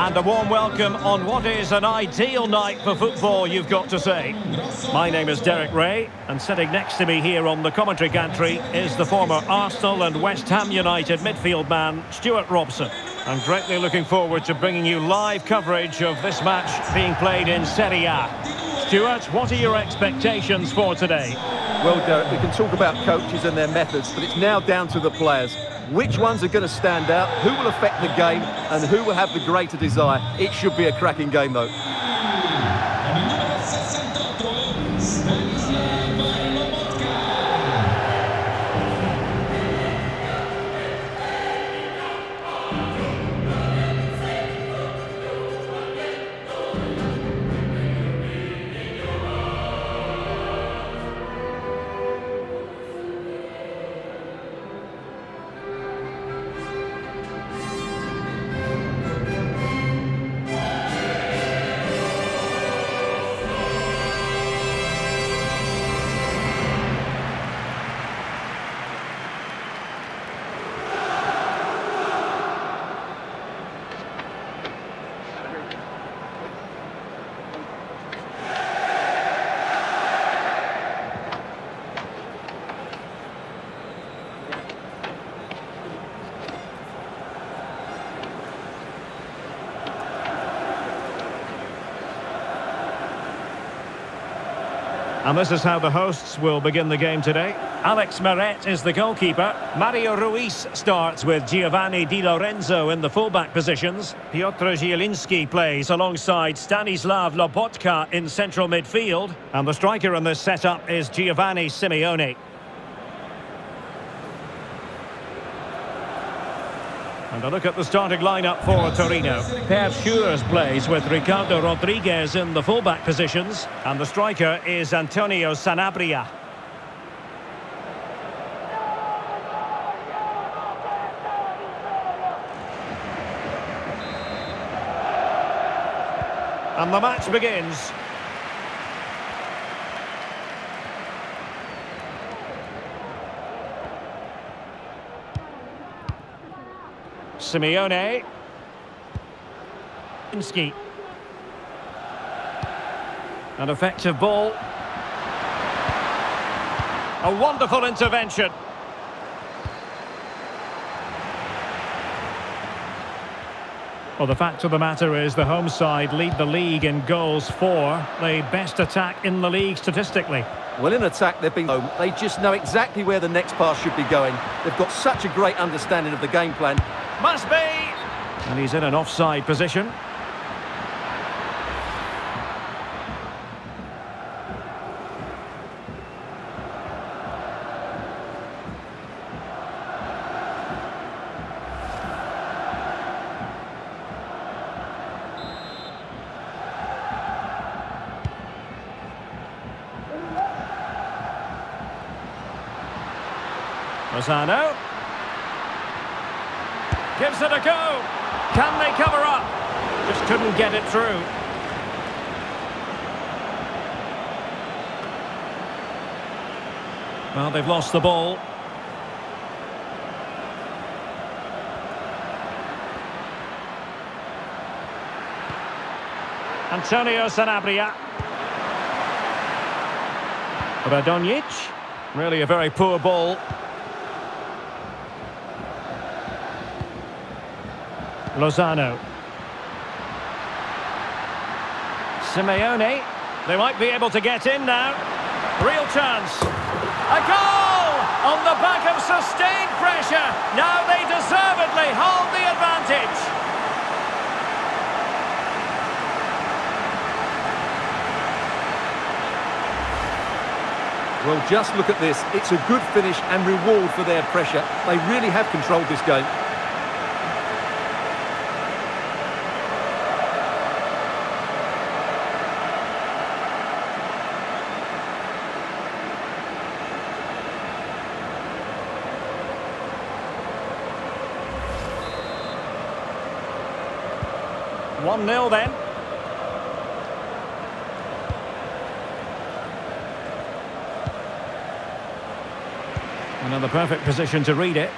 And a warm welcome on what is an ideal night for football, you've got to say. My name is Derek Rae, and sitting next to me here on the commentary gantry is the former Arsenal and West Ham United midfield man, Stewart Robson. I'm greatly looking forward to bringing you live coverage of this match being played in Serie A. Stuart, what are your expectations for today? Well, Derek, we can talk about coaches and their methods, but it's now down to the players. Which ones are going to stand out, who will affect the game, and who will have the greater desire. It should be a cracking game, though. And this is how the hosts will begin the game today. Alex Meret is the goalkeeper. Mario Rui starts with Giovanni Di Lorenzo in the fullback positions. Piotr Zielinski plays alongside Stanislav Lobotka in central midfield. And the striker in this setup is Giovanni Simeone. And a look at the starting lineup for Torino. Per Schuurs plays with Ricardo Rodriguez in the fullback positions. And the striker is Antonio Sanabria. And the match begins. Simeone. Inski. An effective ball. A wonderful intervention. Well, the fact of the matter is the home side lead the league in goals for the best attack in the league statistically. Well, in attack, they've been home. They just know exactly where the next pass should be going. They've got such a great understanding of the game plan. Must be! And he's in an offside position. Lozano. Gives it a go. Can they cover up? Just couldn't get it through. Well, they've lost the ball. Antonio Sanabria. Radonjic. Really a very poor ball. Lozano. Simeone. They might be able to get in now. Real chance. A goal! On the back of sustained pressure. Now they deservedly hold the advantage. Well, just look at this. It's a good finish and reward for their pressure. They really have controlled this game. One 0 then. Another perfect position to read it.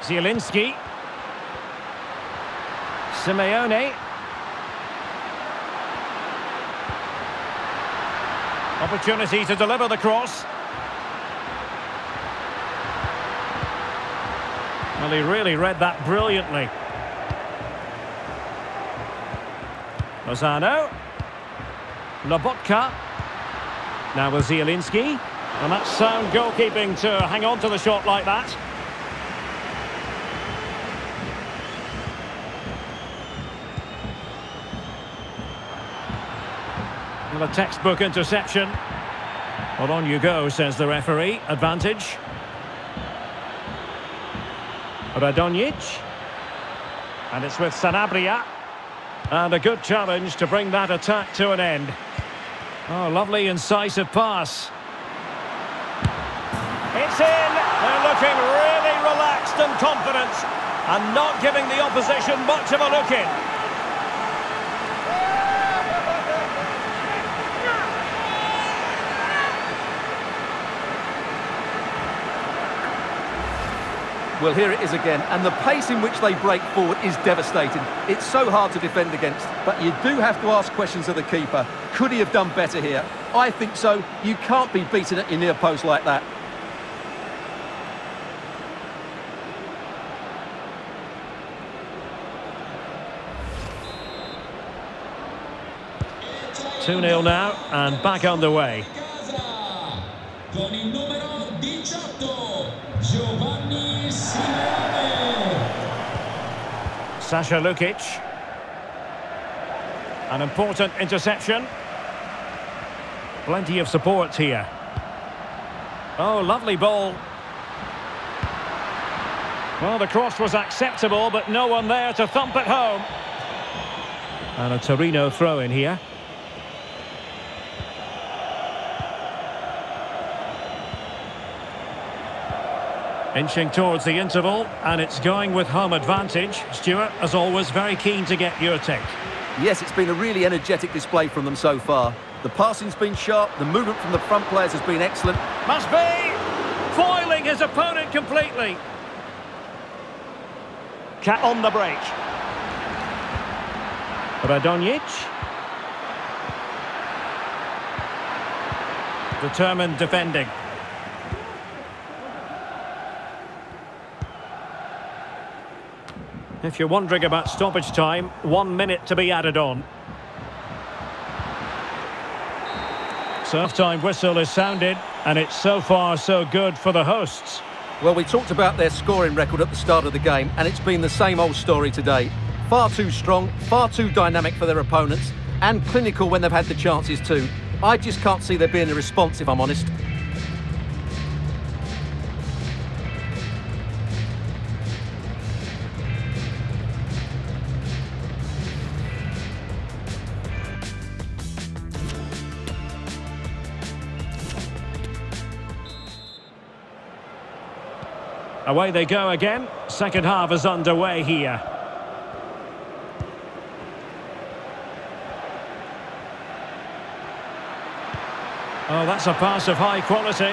Zielinski. Simeone. Opportunity to deliver the cross. Well, he really read that brilliantly. Lozano. Lobotka. Now with Zielinski. And that's sound goalkeeping to hang on to the shot like that. Well, a textbook interception. Well, on you go, says the referee. Advantage. Radonjic. And it's with Sanabria. And a good challenge to bring that attack to an end. Oh, lovely incisive pass. It's in. They're looking really relaxed and confident and not giving the opposition much of a look in. Well, here it is again, and the pace in which they break forward is devastating. It's so hard to defend against, but you do have to ask questions of the keeper. Could he have done better here? I think so. You can't be beaten at your near post like that. Two 0 now, and back underway. Sasha Lukic. An important interception. Plenty of support here. Oh, lovely ball. Well, the cross was acceptable, but no one there to thump it home. And a Torino throw in here. Inching towards the interval, and it's going with home advantage. Stewart, as always, very keen to get your take. Yes, it's been a really energetic display from them so far. The passing's been sharp, the movement from the front players has been excellent. Must be! Foiling his opponent completely. Cat on the break. Radonjic. Determined defending. If you're wondering about stoppage time, one minute to be added on. Surf time whistle is sounded, and it's so far so good for the hosts. Well, we talked about their scoring record at the start of the game, and it's been the same old story today. Far too strong, far too dynamic for their opponents, and clinical when they've had the chances too. I just can't see there being a response, if I'm honest. Away they go again. Second half is underway here. Oh, that's a pass of high quality.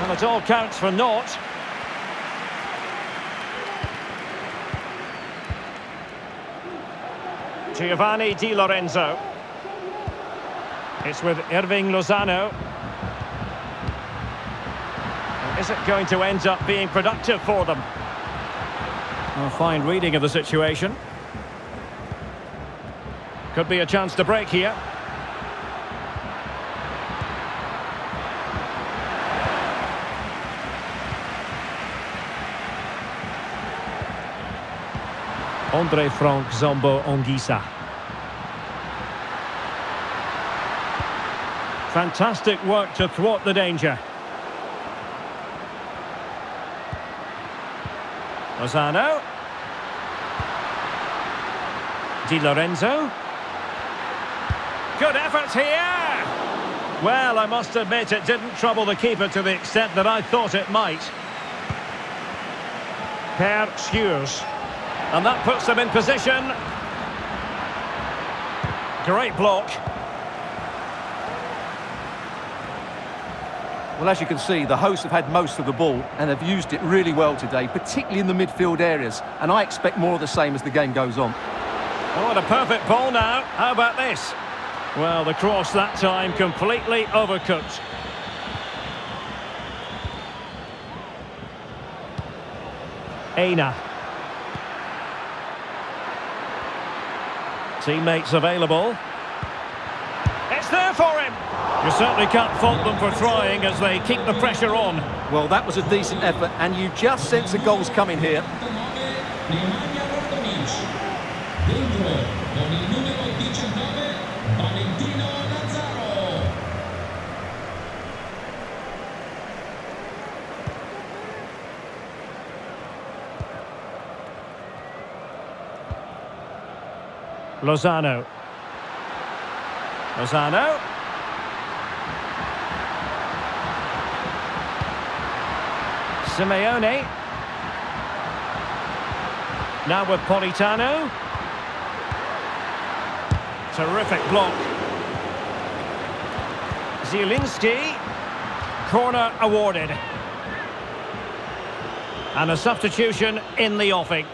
And it all counts for naught. Giovanni Di Lorenzo. It's with Hirving Lozano. Is it going to end up being productive for them? A fine reading of the situation. Could be a chance to break here. Andre Frank Zambo Anguissa. Fantastic work to thwart the danger. Lozano. Di Lorenzo. Good effort here! Well, I must admit it didn't trouble the keeper to the extent that I thought it might. Per Schuurs. And that puts them in position. Great block. Well, as you can see, the hosts have had most of the ball and have used it really well today, particularly in the midfield areas. And I expect more of the same as the game goes on. Oh, what a perfect ball now. How about this? Well, the cross that time completely overcooked. Aina. Teammates available. It's there for him. You certainly can't fault them for trying as they keep the pressure on. Well, that was a decent effort, and you just sense the goals coming here. Lozano. Radonjic. Dentro con il numero 19 Valentino Lazzaro. Lozano. Lozano. Simeone. Now with Politano. Terrific block. Zielinski. Corner awarded. And a substitution in the offing.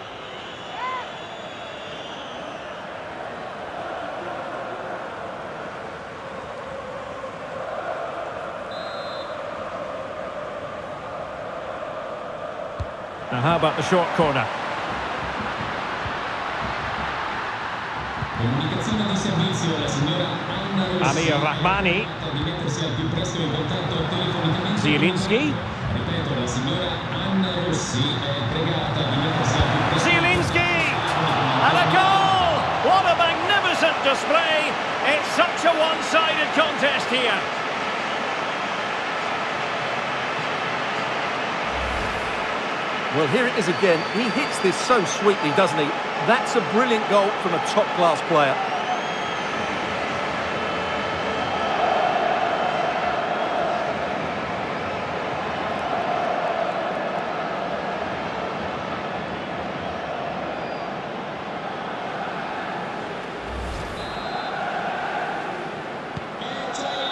Now how about the short corner? Amir Rahmani. Zielinski. Zielinski! And a goal! What a magnificent display! It's such a one-sided contest here. Well, here it is again. He hits this so sweetly, doesn't he? That's a brilliant goal from a top-class player.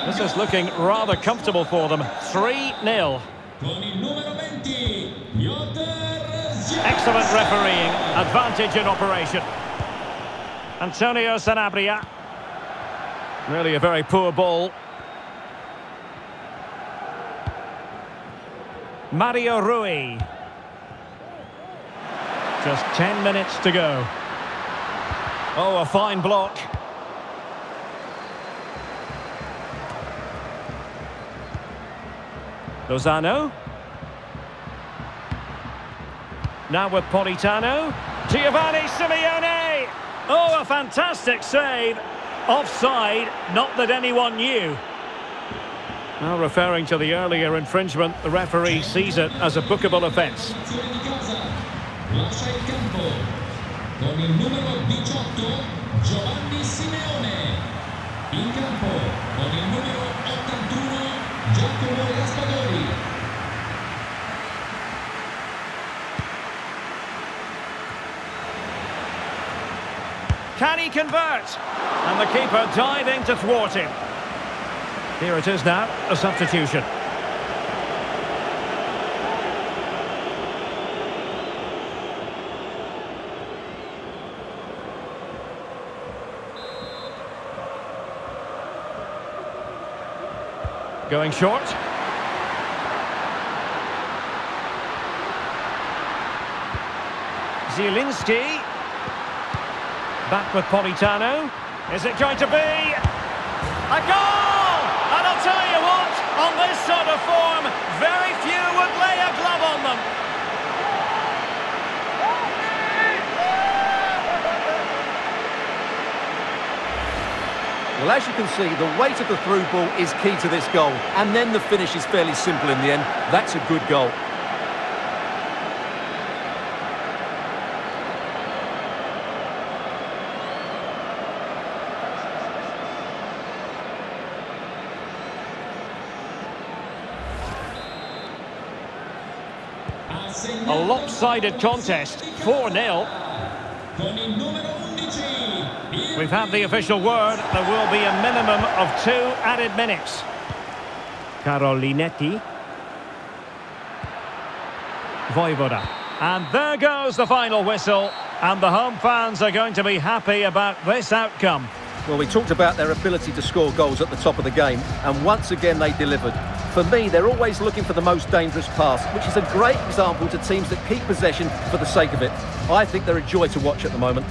This is looking rather comfortable for them. 3-0. Con il numero 20 Piotr Zielinski. Excellent refereeing. Advantage in operation. Antonio Sanabria. Really a very poor ball. Mario Rui. Just 10 minutes to go. Oh, a fine block. Lozano. Now with Politano. Giovanni Simeone. Oh, a fantastic save. Offside, not that anyone knew. Now referring to the earlier infringement, the referee sees it as a bookable offence. Azione di casa. Lascia il campo con il numero 18 Giovanni Simeone. In campo con il numero 81 Giacomo Raspadori. Can he convert? And the keeper diving to thwart him. Here it is now, a substitution. Going short. Zielinski. Back with Politano. Is it going to be a goal? And I'll tell you what, on this sort of form, very few would lay a glove on them. Well, as you can see, the weight of the through ball is key to this goal. And then the finish is fairly simple in the end. That's a good goal. A lopsided contest, 4-0. con il numero 11 il We've had the official word, there will be a minimum of two added minutes. Carolinetti. Vojvoda. And there goes the final whistle. And the home fans are going to be happy about this outcome. Well, we talked about their ability to score goals at the top of the game, and once again they delivered. For me, they're always looking for the most dangerous pass, which is a great example to teams that keep possession for the sake of it. I think they're a joy to watch at the moment.